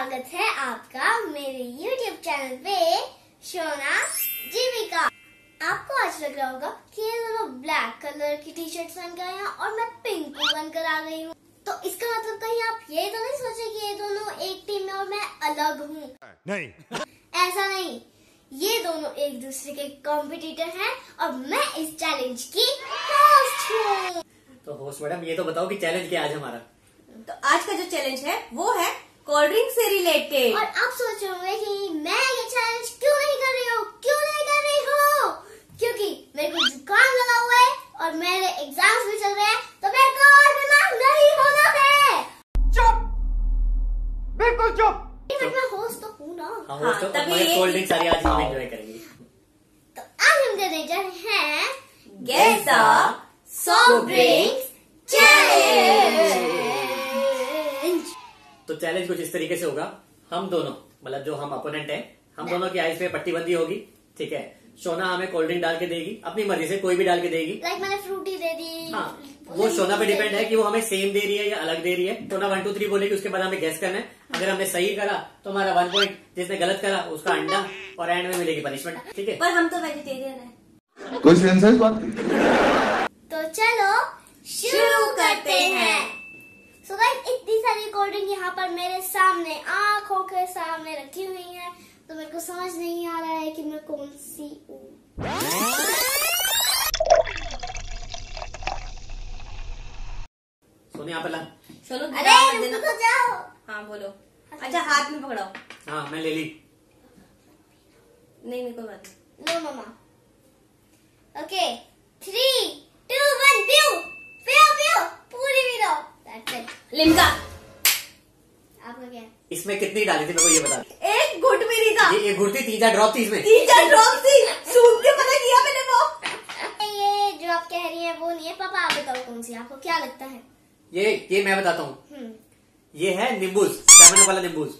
स्वागत है आपका मेरे YouTube चैनल पे शोना जीविका। आपको आज लग रहा होगा कि ये दोनों ब्लैक कलर की टी शर्ट पहन के आए हैं और मैं पिंक बनकर आ गई हूँ। तो इसका मतलब कहीं आप ये तो नहीं सोचे कि ये दोनों एक टीम में और मैं अलग हूँ। नहीं। ऐसा नहीं। ये दोनों एक दूसरे के कॉम्पिटिटर हैं और मैं इस चैलेंज की होस्ट हूँ। तो होस्ट मैडम ये तो बताओ कि चैलेंज क्या आज हमारा? तो आज का जो चैलेंज है वो है कोल्ड ड्रिंक से रिलेटेड। और आप सोच रहे होंगे कि मैं ये चैलेंज क्यों नहीं कर रही हूँ? क्यों नहीं कर रही हूँ? क्योंकि मेरे को जुकाम लगा हुआ है और मेरे एग्ज़ाम्स भी चल रहे हैं तो मेरे को और बीमार नहीं होना है। चुप! बिल्कुल चुप! बट मैं होस्ट तो हूँ ना। हाँ हाँ, तो तभी कोल्ड ड्रिंक सारी आज हम एंजॉय करेंगे। तो आज हम करने जा रहे हैं guess the soft drinks challenge तो चैलेंज कुछ इस तरीके से होगा। हम दोनों मतलब जो हम अपोनेंट हैं हम दोनों की आइस में पट्टी बंदी होगी ठीक है? सोना हमें कोल्ड ड्रिंक डाल के देगी अपनी मर्ज़ी से कोई भी डाल के देगी। लाइक मैंने फ्रूटी दे दी। हाँ वो सोना पे डिपेंड है कि वो हमें सेम दे रही है या अलग दे रही है। सोना वन टू थ्री बोलेगी उसके बाद हमें गैस करना है। अगर हमने सही करा तो हमारा वन पॉइंट जिसने गलत करा उसका अंडा और एंड में मिलेगी पनिशमेंट ठीक है? पर हम तो वेजिटेरियन है। कोई सेंस है इस बात तो चलो शुरू करते हैं। सो गाइस इतनी सारी ड्रिंक यहाँ पर मेरे सामने आँखों के सामने रखी हुई है। तो मेरे को समझ नहीं आ रहा है कि मैं कौन सी हूँ। चलो अरे रुको तो जाओ। हाँ बोलो। अच्छा हाथ में पकड़ाओ। हाँ मैं ले ली। नहीं नहीं कोई बात नहीं। लो मम्मा ओके थ्री टू वन प्यू प्यू प्यू पूरी भी दैट्स इट लिमका। आपका क्या? इसमें कितनी डाली थी मेरे को ये बता एक घुट भी नहीं था। ये ये गुड़ती तीन चार ड्रॉप थी इसमें। तीन चार ड्रॉप थी। सूख के पता किया मैंने वो। ये जो आप कह रही हैं वो नहीं है। पापा आप बताओ कौन सी आपको क्या लगता है? ये ये मैं बताता हूँ। हम्म। ये है नींबूज सेवन वाला नींबूज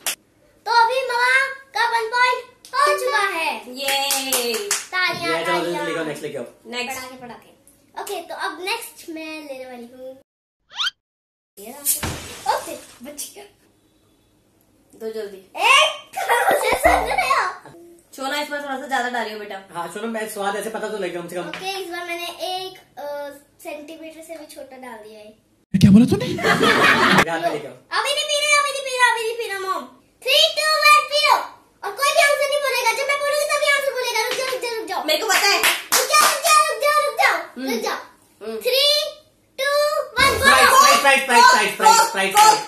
तो अभी ममा का वन पॉइंट हो चुका है। ये तालियाँ। तालियाँ नेक्स्ट लेके आओ नेक्स्ट पटाखे पटाखे ओके तो अब नेक्स्ट मैं लेने वाली हूँ ओके बच गया दो जल्दी। एक मुझे समझ रहे हो छोना इसमें थोड़ा सा ज़्यादा डालियो बेटा। हाँ मैं स्वाद ऐसे पता तो लगे कम से कम। ओके इस बार मैंने एक सेंटीमीटर से भी छोटा डाल दिया है। क्या बोला तूने? अभी नहीं पी रहे अभी नहीं पी रहा अभी नहीं पी रहा मॉम। थ्री टू वन पियो और कोई भी आंसर नहीं बोलेगा। जब मैं बोलूँगी तभी आंसर बोलेगा। रुक जाओ रुक जाओ रुक जाओ। मेरे को पता है। रुक जाओ रुक जाओ रुक जाओ रुक जाओ। रुक जाओ। Three two one Sprite go Sprite Sprite Sprite Sprite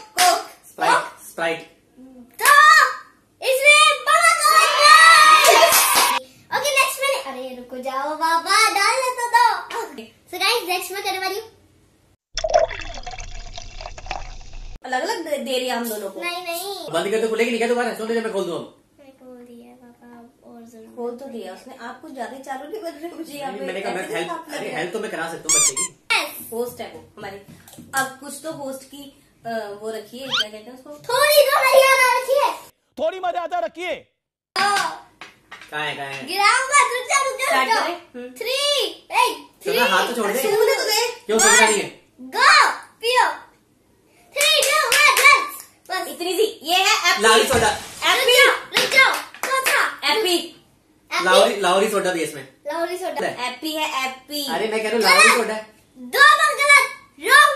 अलग अलग दे दे रही है हम दोनों को। नहीं नहीं। बंद कर तो खुलेगी नहीं क्या दोबारा सुन जब मैं खोल दूँ अब। मेरे को बोल दिया पापा और ज़रूर खोल तो दिया उसने। आप कुछ ज़्यादा चालू नहीं कर रहे मुझे मैंने कहा मैं हेल्प अरे हेल्प तो मैं करा सकता हूँ बच्चे की। होस्ट है वो हमारी। अब कुछ तो होस्ट की वो रखी है क्या कहते हैं उसको? थोड़ी तो मर्यादा रखिए। थोड़ी मर्यादा रखिए। है। है रुक जा रुक जा। थ्री थ्री हाथ तो छोड़ दे। क्यों सुनता नहीं है गो पियो थ्री टू वन बस बस इतनी सी लाहौरी एप्पी सोडा रुक जाओ रुक जाओ चौथा एप्पी लाहौरी लाहौरी सोडा भी इसमें। लाहौरी सोडा। एप्पी है एप्पी अरे मैं कह रहा हूँ लाहौरी सोडा। दो बार गलत। रॉन्ग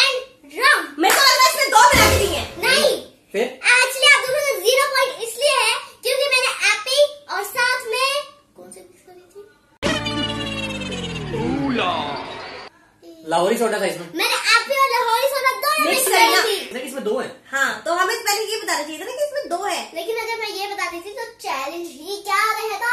एंड रॉन्ग मेरे को लग रहा है इसमें दो मिला के दी है। नहीं। फिर? एक्चुअली आप दोनों का ज़ीरो पॉइंट इसलिए है क्योंकि मैंने एपी और साथ में कौन सी मिक्स करी थी? लाहौरी सोडा था इसमें। मैंने एपी और लाहौरी सोडा दोनों Mix मिक्स करना। करी थी नहीं, इसमें दो है हाँ तो हमें पहले ये बताना चाहिए था ना कि इसमें दो है। लेकिन अगर मैं ये बताती थी तो चैलेंज ही क्या रहता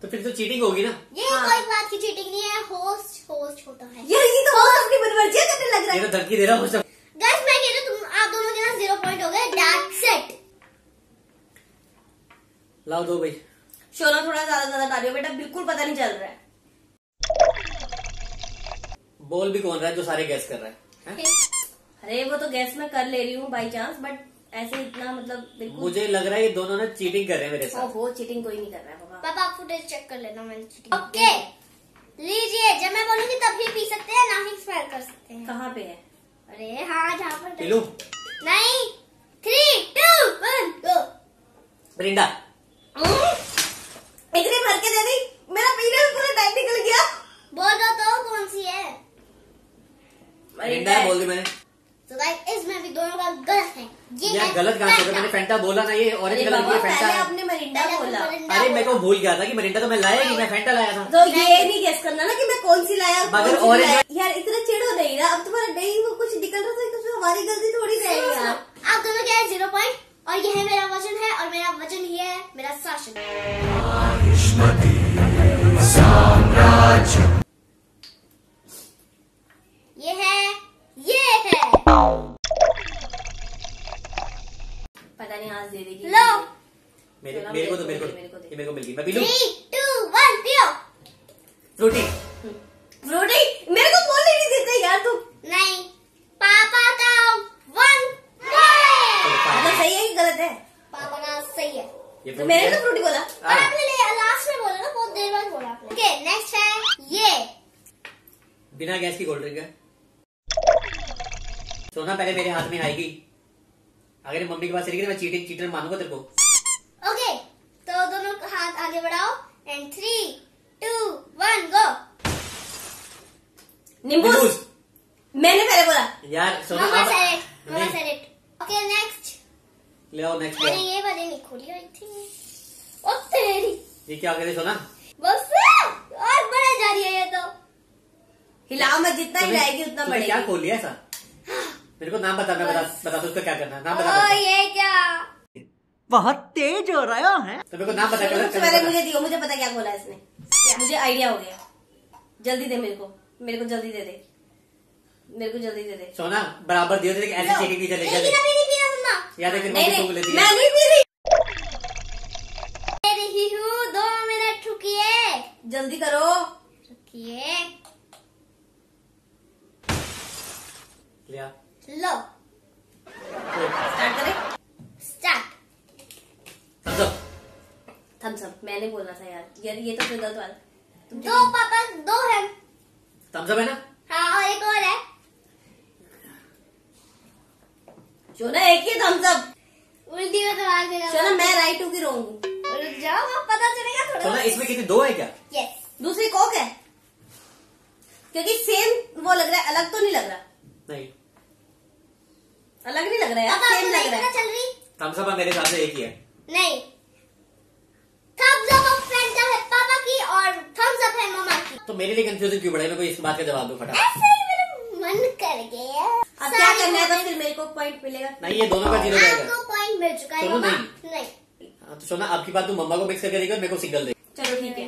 तो? फिर तो चीटिंग होगी ना? ये हाँ। कोई बात की चीटिंग नहीं है होस्ट होस्ट होता है। यार ये तो होस्ट अपनी मनमर्जी करने लग रहा है। ये तो धमकी दे रहा हूँ सब गाइस मैं कह रही हूँ तुम आप दोनों के ना ज़ीरो पॉइंट हो गए दैट्स इट लाओ दो भाई शोना थोड़ा ज़्यादा ज़्यादा डालियो बेटा बिल्कुल पता नहीं चल रहा है। बोल भी कौन रहा है जो सारे गैस कर रहा है हैं? अरे वो तो गैस में कर ले रही हूँ बाई चांस बट ऐसे इतना मतलब मुझे लग रहा है ये दोनों ना चीटिंग कर रहे हैं मेरे साथ। ओहो चीटिंग कोई नहीं कर रहा है बाबा। पापा आप फुटेज चेक कर लेना मैंने चीटिंग ओके लीजिए जब मैं बोलूँगी तभी पी सकते हैं ना ही स्मेल कर सकते हैं। कहाँ पे है? अरे हाँ जहाँ पर पीलू नहीं थ्री टू मरिंडा इतनी भर के दे दी मेरा पीने में पूरा टाइम निकल गया। बोलो तो कौन सी है? मरिंडा है। बोल दी मैंने। तो गाइस इसमें भी दोनों का गलत है ये यार गलत कहाँ हो गया? फैंटा। मैंने फेंटा बोला ना ये ऑरेंज कलर की फेंटा है आपने मरिंडा बोला अरे। मेरे को भूल गया था कि मरिंडा तो मैं लाया नहीं मैं फेंटा लाया था तो ये नहीं गेस करना ना कि मैं कौन सी लाया मगर लाया। यार इतना चिड़ो नहीं ना अब तुम्हारा नहीं वो कुछ निकल रहा था तो उसमें हमारी गलती थोड़ी रहेगी आप दोनों क्या है ज़ीरो पॉइंट और ये है मेरा वज़न है और मेरा वज़न ये है मेरा शासन ये दे देगी। लो। मेरे मेरे को तो दे, मेरे को। ये मेरे को मिल गई। मैं पी लूँ? थ्री टू वन पियो। फ्रूटी फ्रूटी मेरे को बोल नहीं देते यार तुम। नहीं पापा का वन मतलब सही है कि गलत है? पापा का सही है। तो मैंने तो फ्रूटी बोला। पर हाँ, आपने ले लास्ट में बोला ना बहुत देर बाद बोला आपने। ओके नेक्स्ट है ये। बिना गैस की कोल्ड ड्रिंक है। सोना पहले मेरे हाथ में आएगी। अगर मम्मी के पास चली गई तो मैं चीटिंग चीटर मानूँगा तेरे को। ओके तो दोनों हाथ आगे बढ़ाओ। And three two one go नींबू नींबूस। मैंने पहले बोला। यार सोना मम्मा अब- सेड मम्मा नहीं, ओके नेक्स्ट ले आओ नेक्स्ट ले मैंने ये वाली नहीं खोली आई थी। ओ तेरी। ये क्या करे सोना? बस और बड़े जा रही है ये तो। हिलाओ मैं जितना तूने- हिलाएगी उतना तूने क्या बढ़ेगी। खोल लिया ऐसा? मेरे को नाम बता मैं बता बता दो उसका क्या करना है? नाम बता ओ ये क्या? बहुत तेज हो रहा है। तो मेरे को नाम बता कलर पहले मुझे दियो मुझे पता क्या खोला इसने। मुझे आइडिया हो गया। जल्दी दे मेरे को। मेरे को जल्दी दे दे। मेरे को जल्दी दे दे। सोना बराबर दियो लेकिन ऐसे चीटिंग की चले लेकिन अभी नहीं पीना मम्मा। याद है नहीं मम्मी नहीं। को मैं नहीं पी रही। दे रही हूँ दो मिनट रुकिए। जल्दी करो। रुकिए। लिया। लो स्टार्ट करें. स्टार्ट थम्स अप मैंने बोलना था यार. यार ये तो फिर गलत वाला दो पापा दो है. थम्स अप है ना? हाँ और एक और है. शोना एक ही थम्स अप उल्टी में दबा देगा शोना मैं राइट हूँ कि रॉन्ग हूँ रुक जाओ पता चलेगा सोना थोड़ा इसमें कितने दो है क्या? यस दूसरी कोक है. क्योंकि सेम वो लग रहा है अलग तो नहीं लग रहा. नहीं. अलग नहीं लग रहा है यार पापा सेम लग रहा है। चल रही? थम्स अप मेरे हिसाब से एक ही है। नहीं। थम्स अप फैंटा है पापा की और थम्स अप है मम्मा की। तो मेरे लिए कंफ्यूजन क्यों बढ़ा है? मेरे को इस बात का जवाब दो फटा ऐसे ही मेरा मन कर गया अब क्या करना है तो फिर मेरे को पॉइंट मिलेगा। नहीं ये दोनों का ज़ीरो जाएगा आपको पॉइंट मिल चुका है मम्मा नहीं। हाँ, तो सोना आपकी बात तू मम्मा को मिक्स करके देगी और मेरे को सिग्नल दे। चलो ठीक है।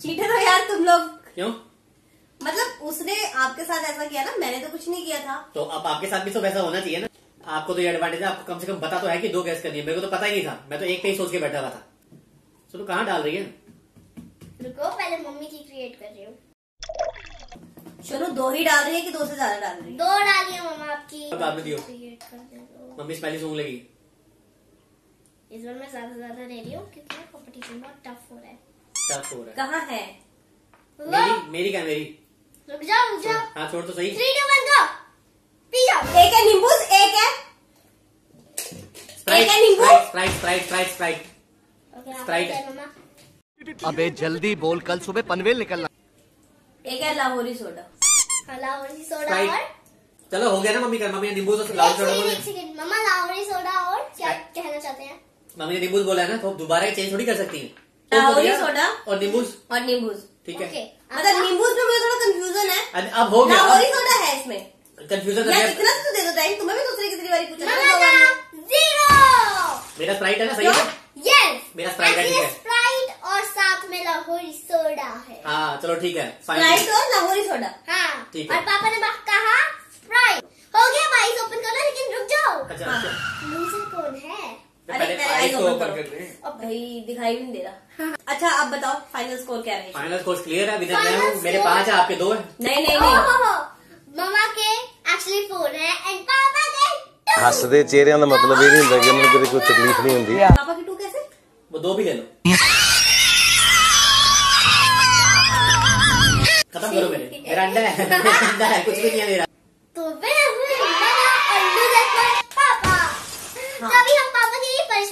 चीटर हो यार तुम लोग। क्यों? उसने आपके साथ ऐसा किया ना मैंने तो कुछ नहीं किया था। तो अब आपके साथ भी तो वैसा होना चाहिए ना। आपको तो ये एडवांटेज है आपको कम से कम पता तो है कि दो गैस करनी है। मेरे को तो पता ही नहीं था। मैं तो एक पे ही सोच के बैठा हुआ था। तो कहाँ डाल रही है? रुको पहले मम्मी की क्रिएट कर रही हूँ। चलो दो ही डाल रही है कि दो से ज़्यादा डाल रही है? दो डालिए मम्मा आपकी। अब बाद में दियो। मम्मी स्मेली सूंघ लगी। इस बार मैं ज़्यादा से ज़्यादा ले रही हूँ क्योंकि कंपटीशन बहुत टफ हो रहा है। क्या हो रहा कहाँ है है? मेरी मेरी क्या मेरी? रुक जाओ रुक जाओ हाँ छोड़ तो सही। थ्री टू वन गो पी जाओ एक है नींबू एक है स्प्राइट एक है नींबू? Sprite Sprite Sprite Sprite mamma अबे जल्दी बोल कल सुबह पनवेल निकलना। एक है लाहौरी सोडा। हाँ लाहौरी सोडा और? चलो हो गया ना मम्मी का मम्मी ने नींबू तो छोड़ा सेकंड बोले। मम्मा लाहौरी सोडा और क्या कहना चाहते हैं? मम्मी ने नींबू बोला है ना तो दोबारा चेंज थोड़ी कर सकती है। तो लाहौरी सोडा। और नींबू और नींबू ठीक है। मतलब नींबू में मुझे थोड़ा कंफ्यूजन है। अब अब हो गया लाहौरी सोडा है इसमें। कंफ्यूजन यार है इतना तो दे दो टाइम तुम्हें भी दूसरी कितनी बारी पूछा ज़ीरो। मेरा स्प्राइट है ना सही है? यस मेरा Sprite है, ठीक है। स्प्राइट और साथ में लाहौरी सोडा है। हाँ चलो ठीक है स्प्राइट और लाहौरी सोडा। हाँ ठीक है। और पापा ने बात कहा स्प्राइट हो गया भाई ओपन करो लेकिन रुक जाओ। अच्छा हाँ। अच्छा। लूजर कौन है? अरे आइस ओपन कर। हैं अब भाई दिखाई भी नहीं दे रहा। अच्छा अब बताओ फाइनल स्कोर क्या रहेगा फाइनल कोर्स क्लियर है विनर मैं Final हूँ मेरे score? पांच है आपके दो है नहीं नहीं ओ नहीं हो हो मम्मा के एक्चुअली फोर है एंड पापा के two। ਹੱਸਦੇ ਚਿਹਰਿਆਂ ਦਾ ਮਤਲਬ ਇਹ ਨਹੀਂ ਹੁੰਦਾ ਕਿ ਉਹਨਾਂ ਨੂੰ ਕਦੇ ਕੋਈ ਤਕਲੀਫ ਨਹੀਂ ਹੁੰਦੀ पापा की टू कैसे वो दो भी ले लो खत्म करो मेरे मेरा अंडा है मेरा अंडा है कुछ भी नहीं है मेरा तो विनर हुए मम्मा और लूजर कौन पापा हाँ। तभी हम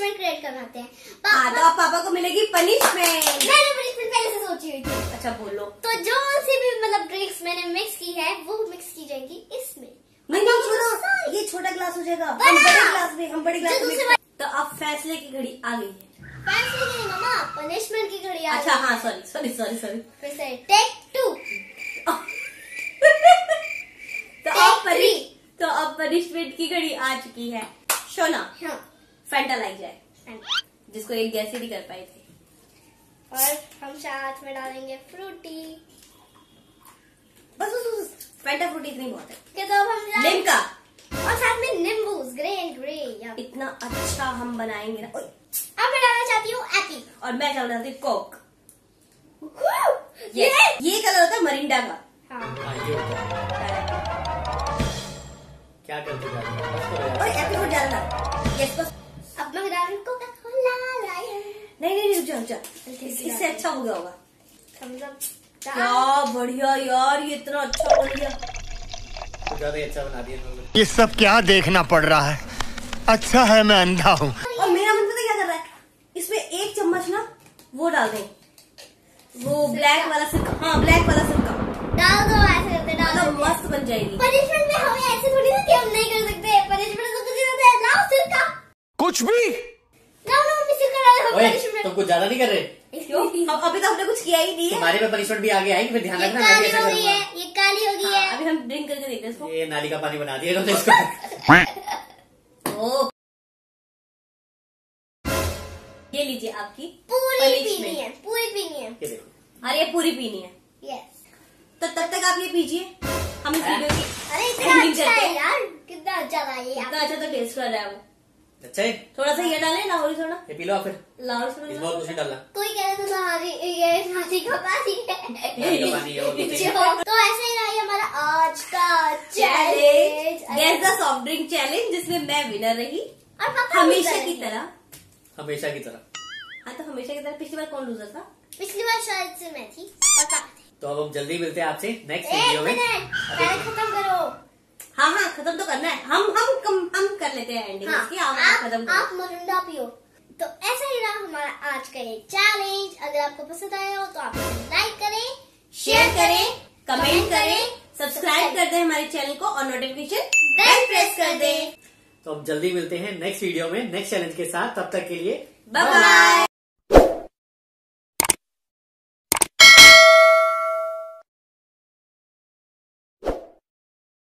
पनिशमेंट करवाते हैं हाँ। पापा तो अब पापा को मिलेगी पनिशमेंट मैंने पनिशमेंट पहले से सोची हुई थी। अच्छा बोलो। तो जो सी भी मतलब ड्रिंक्स मैंने मिक्स की है वो मिक्स की जाएगी इसमें। नहीं सुनो ये छोटा ग्लास हो जाएगा। हम बड़े ग्लास में हम बड़े ग्लास में। तो अब फैसले की घड़ी आ गई है। फैसले की मम्मा पनिशमेंट की घड़ी आ अच्छा। हाँ सॉरी सॉरी सॉरी सॉरी फिर से टेक टू तो अब पनिश three. तो अब पनिशमेंट की घड़ी आ चुकी है। शोना हाँ। फैंटा लाई जाए। जिसको एक गैस ही नहीं कर पाए थे। और हम साथ में डालेंगे फ्रूटी। बस बस बस फैंटा फ्रूटी इतनी बहुत है। तो अब हम लिमका और साथ में नींबू ग्रे एंड ग्रे इतना अच्छा हम बनाएँगे ना। अब मैं डालना चाहती हूँ एप्पल। और मैं क्या बनाती हूँ कोक। ये ये कलर होता है मरिंडा का। हाँ। हाँ, है। क्या करते हो? और एप्पल डालना। ये इसको अब मैं डाल रही हूँ कोका कोला लाया इससे अच्छा हो गया होगा। क्या बढ़िया यार ये इतना अच्छा बन गया ज़्यादा अच्छा बना दिया ने। ये सब क्या देखना पड़ रहा है? अच्छा है मैं अंधा हूँ। और मेरा मन पता क्या कर रहा है? इसमें एक चम्मच ना वो डाल दें। वो ब्लैक वाला सिरका। हाँ ब्लैक वाला सिरका। डाल दो ऐसे करते डाल मतलब दो। मस्त बन जाएगी। पनिशमेंट में हमें ऐसे थोड़ी ना कि हम नहीं कर सकते। पनिशमेंट तो कुछ है। लाओ सिरका। कुछ भी। ओए कुछ ज़्यादा नहीं कर रहे? क्यों अब अभी तो हमने कुछ किया ही नहीं है। तुम्हारे पे पनिशमेंट भी आगे आएगी फिर ध्यान रखना मैं भी काली ऐसा हो गई करूँगा। है ये काली हो गई हाँ, है अभी हम ड्रिंक करके देखते हैं इसको। ये नाली का पानी बना दिया इन्होंने इसको। ओ। ये लीजिए आपकी पूरी पीनी है पूरी पीनी है। ये देखो। और ये पूरी पीनी है। यस तो तब तक आप ये पीजिए। हम इस वीडियो की अरे इतना अच्छा है यार कितना अच्छा था ये। इतना अच्छा तो टेस्ट कर रहा है वो। अच्छा है थोड़ा सा ये डाले लाहौरी थोड़ा। ये पी लो फिर। लाहौरी इसमें और कुछ नहीं डालना। कोई कह रहा था तुम्हारी ये नाची का पानी है। तो ऐसे ही रहा ये हमारा आज का challenge guess the soft drink challenge जिसमें मैं विनर रही। और हमेशा की तरह। हमेशा की तरह। हाँ तो हमेशा की तरह। पिछली बार कौन लूजर था? पिछली बार शायद से मैं थी और पापा। थे तो अब हम जल्दी मिलते हैं आपसे नेक्स्ट वीडियो में। खत्म करो। हाँ हाँ खत्म तो करना है। हम हम कम, हम कर लेते हैं एंडिंग हाँ, इसकी आप आप खत्म आप, पियो। तो ऐसा ही रहा हमारा आज का ये चैलेंज अगर आपको पसंद आया हो तो आप लाइक करें शेयर करें कमेंट करें सब्सक्राइब कर दें हमारे चैनल को और नोटिफिकेशन बेल प्रेस कर दें। तो हम जल्दी मिलते हैं नेक्स्ट वीडियो में नेक्स्ट चैलेंज के साथ। तब तक के लिए बाय बाय